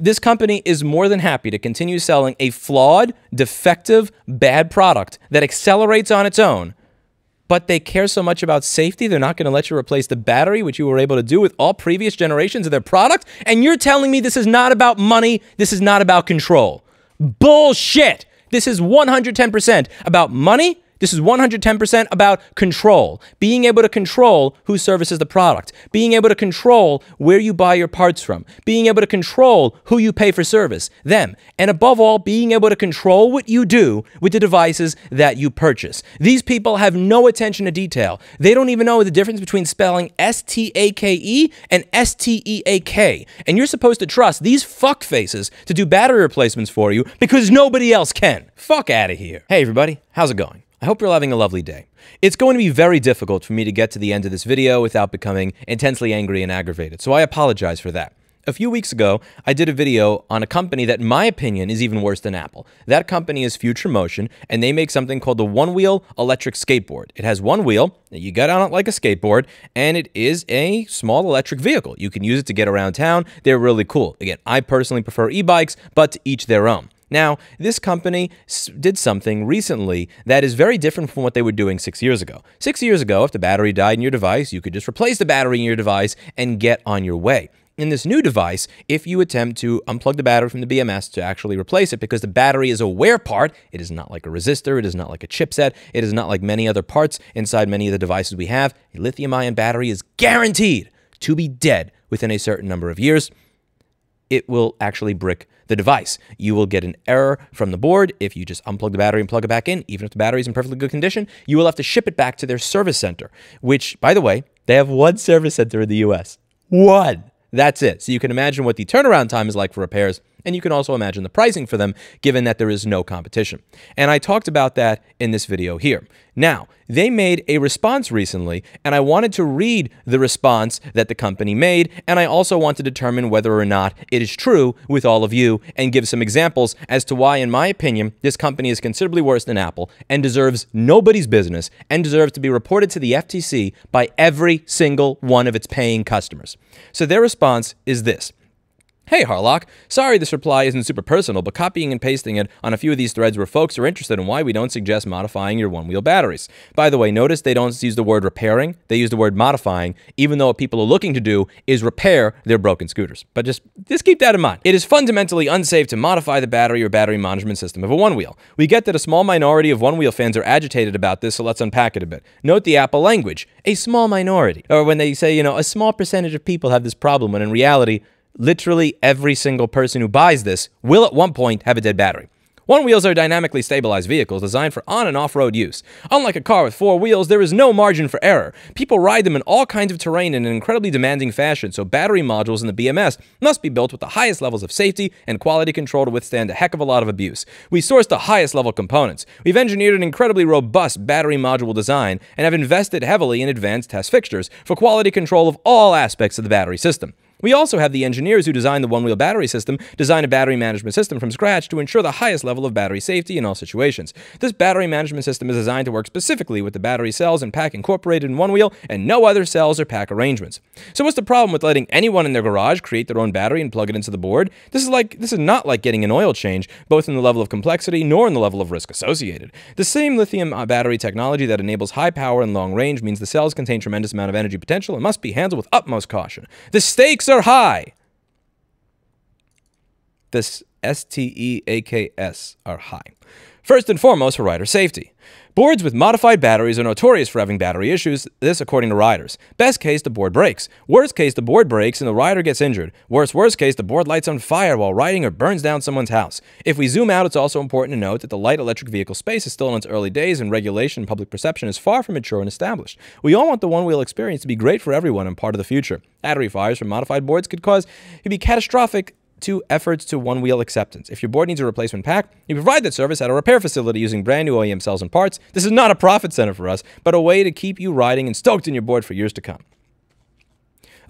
This company is more than happy to continue selling a flawed, defective, bad product that accelerates on its own but they care so much about safety, they're not going to let you replace the battery, which you were able to do with all previous generations of their product. And you're telling me this is not about money, this is not about control. Bullshit. This is 110% about money this is 110% about control, being able to control who services the product, being able to control where you buy your parts from, being able to control who you pay for service, them, and above all, being able to control what you do with the devices that you purchase. These people have no attention to detail. They don't even know the difference between spelling S T A K E and S T E A K. And you're supposed to trust these fuck faces to do battery replacements for you because nobody else can. Fuck out of here. Hey, everybody, how's it going? I hope you're having a lovely day. It's going to be very difficult for me to get to the end of this video without becoming intensely angry and aggravated, so I apologize for that. A few weeks ago, I did a video on a company that, in my opinion, is even worse than Apple. That company is Future Motion, and they make something called the One Wheel Electric Skateboard. It has one wheel, you get on it like a skateboard, and it is a small electric vehicle. You can use it to get around town. They're really cool. Again, I personally prefer e bikes, but to each their own. Now, this company did something recently that is very different from what they were doing six years ago. Six years ago, if the battery died in your device, you could just replace the battery in your device and get on your way. In this new device, if you attempt to unplug the battery from the BMS to actually replace it, because the battery is a wear part, it is not like a resistor, it is not like a chipset, it is not like many other parts inside many of the devices we have, a lithium ion battery is guaranteed to be dead within a certain number of years. It will actually brick the device. You will get an error from the board if you just unplug the battery and plug it back in, even if the battery is in perfectly good condition. You will have to ship it back to their service center, which, by the way, they have one service center in the US. One. That's it. So you can imagine what the turnaround time is like for repairs and you can also imagine the pricing for them given that there is no competition. And I talked about that in this video here. Now, they made a response recently, and I wanted to read the response that the company made, and I also want to determine whether or not it is true with all of you and give some examples as to why, in my opinion, this company is considerably worse than Apple and deserves nobody's business and deserves to be reported to the FTC by every single one of its paying customers. So their response is this. Hey Harlock, sorry this reply isn't super personal, but copying and pasting it on a few of these threads where folks are interested in why we don't suggest modifying your one-wheel batteries. By the way, notice they don't use the word repairing, they use the word modifying, even though what people are looking to do is repair their broken scooters. But just, just keep that in mind. It is fundamentally unsafe to modify the battery or battery management system of a one-wheel. We get that a small minority of one-wheel fans are agitated about this, so let's unpack it a bit. Note the Apple language, a small minority. Or when they say, you know, a small percentage of people have this problem, when in reality, literally every single person who buys this will at one point have a dead battery. One wheels are dynamically stabilized vehicles designed for on and off road use. Unlike a car with four wheels, there is no margin for error. People ride them in all kinds of terrain in an incredibly demanding fashion, so battery modules in the BMS must be built with the highest levels of safety and quality control to withstand a heck of a lot of abuse. We source the highest level components. We've engineered an incredibly robust battery module design and have invested heavily in advanced test fixtures for quality control of all aspects of the battery system. We also have the engineers who designed the one-wheel battery system design a battery management system from scratch to ensure the highest level of battery safety in all situations. This battery management system is designed to work specifically with the battery cells and pack incorporated in one wheel and no other cells or pack arrangements. So what's the problem with letting anyone in their garage create their own battery and plug it into the board? This is like this is not like getting an oil change, both in the level of complexity nor in the level of risk associated. The same lithium uh, battery technology that enables high power and long range means the cells contain tremendous amount of energy potential and must be handled with utmost caution. The stakes are high. This S T E A K S are high. First and foremost, for rider safety. Boards with modified batteries are notorious for having battery issues, this according to riders. Best case, the board breaks. Worst case, the board breaks and the rider gets injured. Worst, worst case, the board lights on fire while riding or burns down someone's house. If we zoom out, it's also important to note that the light electric vehicle space is still in its early days and regulation and public perception is far from mature and established. We all want the one-wheel experience to be great for everyone and part of the future. Battery fires from modified boards could cause could be catastrophic to efforts to one wheel acceptance. If your board needs a replacement pack, you provide that service at a repair facility using brand new OEM cells and parts. This is not a profit center for us, but a way to keep you riding and stoked in your board for years to come.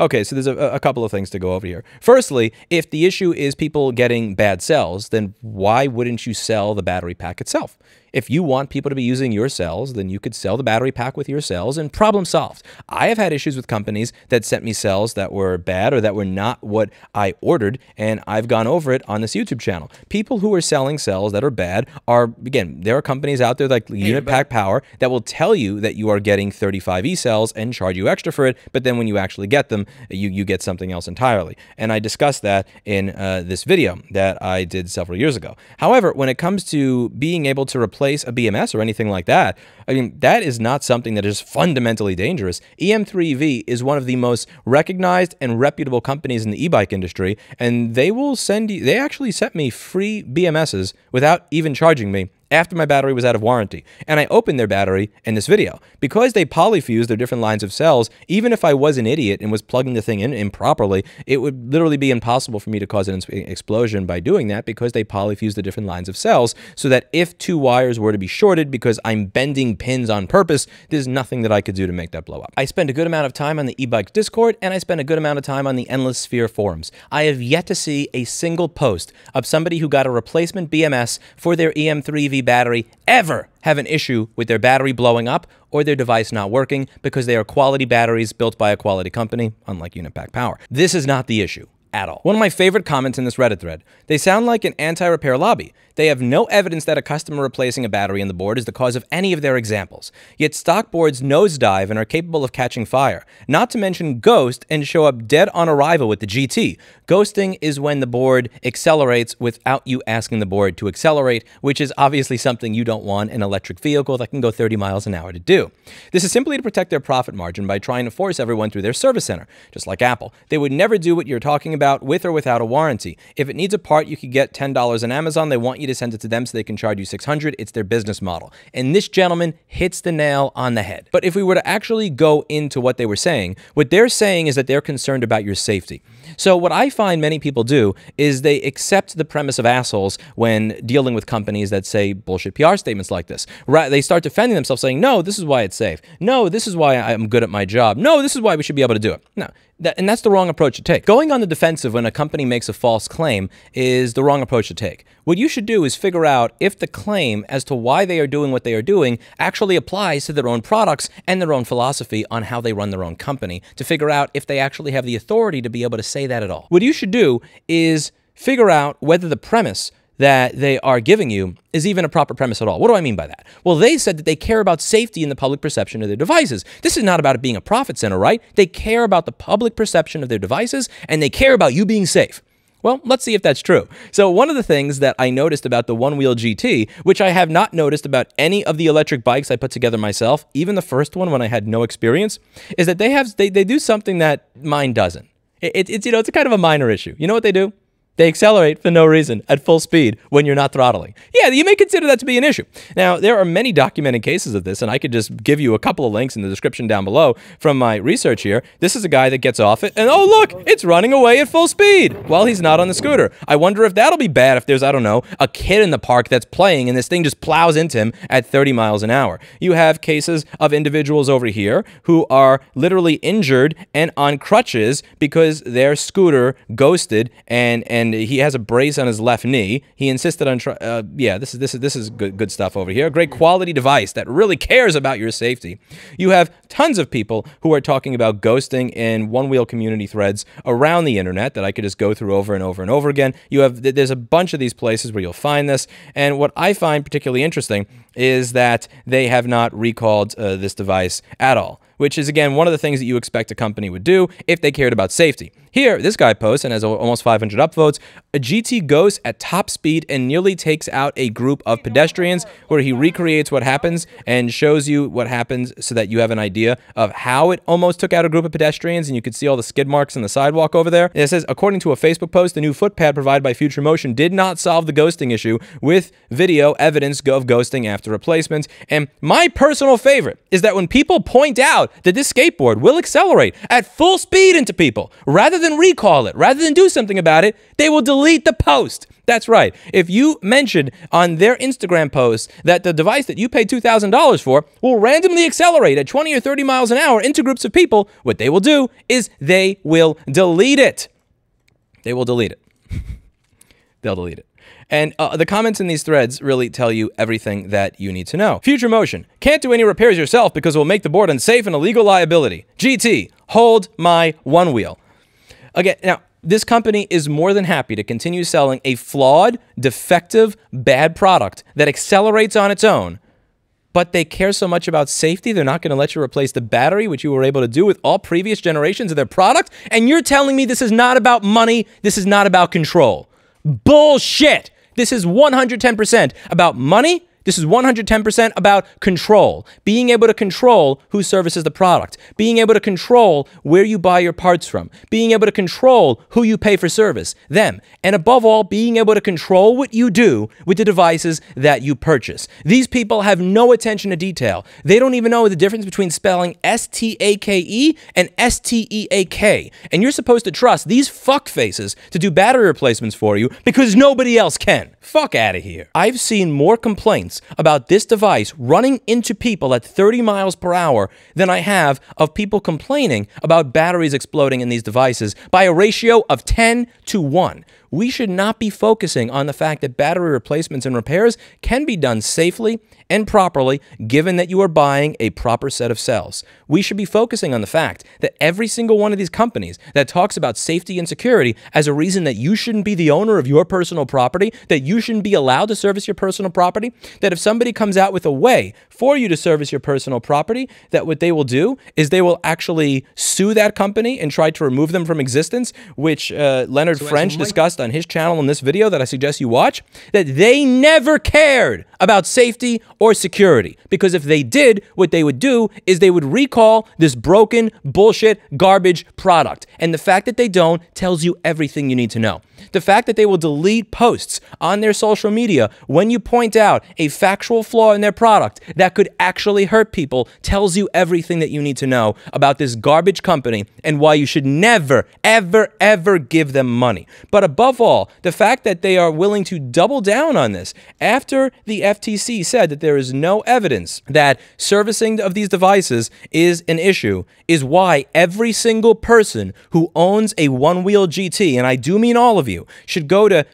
Okay, so there's a, a, couple of things to go over here. Firstly, if the issue is people getting bad cells, then why wouldn't you sell the battery pack itself? If you want people to be using your cells, then you could sell the battery pack with your cells and problem solved. I have had issues with companies that sent me cells that were bad or that were not what I ordered, and I've gone over it on this YouTube channel. People who are selling cells that are bad are, again, there are companies out there like Unit Pack Power that will tell you that you are getting 35E cells and charge you extra for it, but then when you actually get them, you, you get something else entirely. And I discussed that in uh, this video that I did several years ago. However, when it comes to being able to replace a BMS or anything like that, I mean, that is not something that is fundamentally dangerous. EM3ev is one of the most recognized and reputable companies in the e-bike industry, and they will send you, they actually sent me free BMSs without even charging me after my battery was out of warranty. And I opened their battery in this video. Because they polyfuse their different lines of cells, even if I was an idiot and was plugging the thing in improperly, it would literally be impossible for me to cause an explosion by doing that because they polyfuse the different lines of cells so that if two wires were to be shorted because I'm bending pins on purpose, there's nothing that I could do to make that blow up. I spend a good amount of time on the e-bike Discord and I spend a good amount of time on the Endless Sphere forums. I have yet to see a single post of somebody who got a replacement BMS for their EM3ev battery ever have an issue with their battery blowing up or their device not working because they are quality batteries built by a quality company, unlike Unit Pack Power. This is not the issue at all. One of my favorite comments in this Reddit thread. They sound like an anti-repair lobby. They have no evidence that a customer replacing a battery in the board is the cause of any of their examples. Yet stock boards nosedive and are capable of catching fire. Not to mention ghost and show up dead on arrival with the GT. Ghosting is when the board accelerates without you asking the board to accelerate, which is obviously something you don't want an electric vehicle that can go 30 miles an hour to do. This is simply to protect their profit margin by trying to force everyone through their service center, just like Apple. They would never do what you're talking about with or without a warranty. If it needs a part you could get $10 on Amazon, they want you to send it to them so they can charge you 600. It's their business model. And this gentleman hits the nail on the head. But if we were to actually go into what they were saying, what they're saying is that they're concerned about your safety. So what I find many people do is they accept the premise of assholes when dealing with companies that say bullshit PR statements like this. Right? They start defending themselves saying, "No, this is why it's safe. No, this is why I'm good at my job. No, this is why we should be able to do it." No. That, and that's the wrong approach to take. Going on the defensive when a company makes a false claim is the wrong approach to take. What you should do is figure out if the claim as to why they are doing what they are doing actually applies to their own products and their own philosophy on how they run their own company to figure out if they actually have the authority to be able to say that at all. What you should do is figure out whether the premise that they are giving you is even a proper premise at all. What do I mean by that? Well, they said that they care about safety in the public perception of their devices. This is not about it being a profit center, right? They care about the public perception of their devices and they care about you being safe. Well, let's see if that's true. So, one of the things that I noticed about the One Wheel GT, which I have not noticed about any of the electric bikes I put together myself, even the first one when I had no experience, is that they have they, they do something that mine doesn't. It, it's you know it's a kind of a minor issue. You know what they do? They accelerate for no reason at full speed when you're not throttling. Yeah, you may consider that to be an issue. Now, there are many documented cases of this, and I could just give you a couple of links in the description down below from my research here. This is a guy that gets off it, and oh, look, it's running away at full speed while he's not on the scooter. I wonder if that'll be bad if there's, I don't know, a kid in the park that's playing and this thing just plows into him at 30 miles an hour. You have cases of individuals over here who are literally injured and on crutches because their scooter ghosted and, and and he has a brace on his left knee. He insisted on, uh, yeah, this is this is this is good good stuff over here. A great quality device that really cares about your safety. You have tons of people who are talking about ghosting in one wheel community threads around the internet that I could just go through over and over and over again. You have there's a bunch of these places where you'll find this, and what I find particularly interesting is that they have not recalled uh, this device at all which is again one of the things that you expect a company would do if they cared about safety. Here, this guy posts and has almost 500 upvotes. A GT goes at top speed and nearly takes out a group of pedestrians, where he recreates what happens and shows you what happens so that you have an idea of how it almost took out a group of pedestrians. And you can see all the skid marks in the sidewalk over there. And it says, according to a Facebook post, the new footpad provided by Future Motion did not solve the ghosting issue with video evidence of ghosting after replacement. And my personal favorite is that when people point out that this skateboard will accelerate at full speed into people. Rather than recall it, rather than do something about it, they will delete the post. That's right. If you mention on their Instagram post that the device that you paid $2,000 for will randomly accelerate at 20 or 30 miles an hour into groups of people, what they will do is they will delete it. They will delete it. They'll delete it. And uh, the comments in these threads really tell you everything that you need to know. Future Motion. Can't do any repairs yourself because it will make the board unsafe and a legal liability. GT. Hold my one wheel. Again, now, this company is more than happy to continue selling a flawed, defective, bad product that accelerates on its own but they care so much about safety, they're not going to let you replace the battery, which you were able to do with all previous generations of their product. And you're telling me this is not about money, this is not about control. Bullshit. This is 110% about money this is 110% about control, being able to control who services the product, being able to control where you buy your parts from, being able to control who you pay for service, them, and above all, being able to control what you do with the devices that you purchase. These people have no attention to detail. They don't even know the difference between spelling S T A K E and S T E A K. And you're supposed to trust these fuck faces to do battery replacements for you because nobody else can. Fuck out of here. I've seen more complaints about this device running into people at 30 miles per hour than I have of people complaining about batteries exploding in these devices by a ratio of 10 to 1 we should not be focusing on the fact that battery replacements and repairs can be done safely and properly given that you are buying a proper set of cells. We should be focusing on the fact that every single one of these companies that talks about safety and security as a reason that you shouldn't be the owner of your personal property, that you shouldn't be allowed to service your personal property, that if somebody comes out with a way for you to service your personal property, that what they will do is they will actually sue that company and try to remove them from existence, which uh, Leonard so French discussed on his channel in this video that I suggest you watch, that they never cared about safety or security. Because if they did, what they would do is they would recall this broken, bullshit, garbage product. And the fact that they don't tells you everything you need to know. The fact that they will delete posts on their social media when you point out a factual flaw in their product that could actually hurt people tells you everything that you need to know about this garbage company and why you should never, ever, ever give them money. But above all, the fact that they are willing to double down on this after the FTC said that there is no evidence that servicing of these devices is an issue is why every single person who owns a one wheel GT, and I do mean all of you, should go to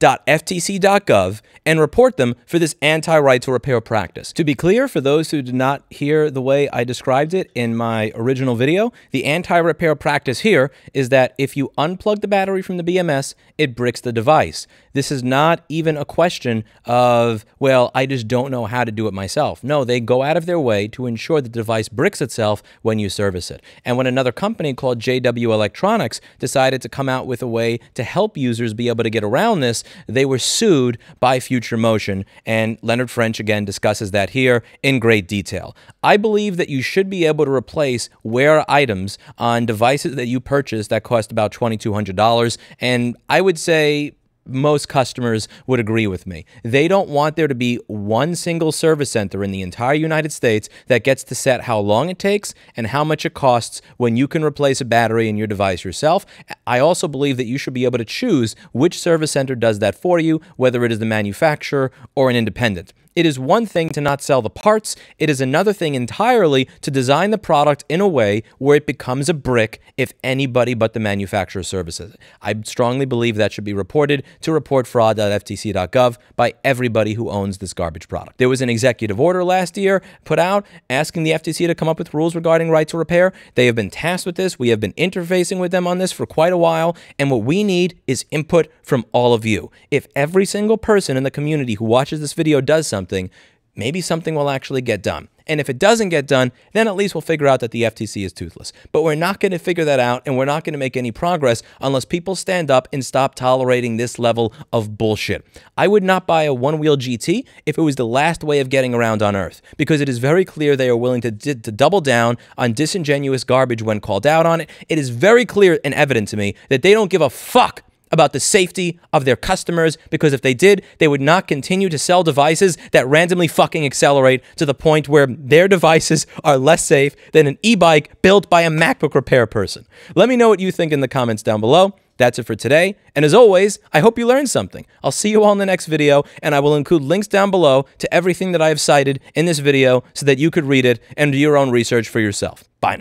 reportfraud.ftc.gov and report them for this anti right to repair practice. To be clear, for those who did not hear the way I described it in my original video, the anti repair practice here is that if you unplug the battery from the BMS, it bricks the device. This is not even a question of, well, I just don't know how to do it myself. No, they go out of their way to ensure the device bricks itself when you service it. And when another company called JW Electronics decided to come out with a way to help users be able to get around this, they were sued by Future Motion. And Leonard French again discusses that here in great detail. I believe that you should be able to replace wear items on devices that you purchase that cost about $2,200. And I would say most customers would agree with me. They don't want there to be one single service center in the entire United States that gets to set how long it takes and how much it costs when you can replace a battery in your device yourself. I also believe that you should be able to choose which service center does that for you, whether it is the manufacturer or an independent. It is one thing to not sell the parts, it is another thing entirely to design the product in a way where it becomes a brick if anybody but the manufacturer services it. I strongly believe that should be reported to report reportfraud.ftc.gov by everybody who owns this garbage product. There was an executive order last year put out asking the FTC to come up with rules regarding right to repair. They have been tasked with this. We have been interfacing with them on this for quite a while, and what we need is input from all of you. If every single person in the community who watches this video does something, maybe something will actually get done. And if it doesn't get done, then at least we'll figure out that the FTC is toothless. But we're not going to figure that out and we're not going to make any progress unless people stand up and stop tolerating this level of bullshit. I would not buy a one wheel GT if it was the last way of getting around on Earth because it is very clear they are willing to, to double down on disingenuous garbage when called out on it. It is very clear and evident to me that they don't give a fuck about the safety of their customers because if they did, they would not continue to sell devices that randomly fucking accelerate to the point where their devices are less safe than an e bike built by a MacBook repair person. Let me know what you think in the comments down below. That's it for today. And as always, I hope you learned something. I'll see you all in the next video, and I will include links down below to everything that I have cited in this video so that you could read it and do your own research for yourself. Bye now.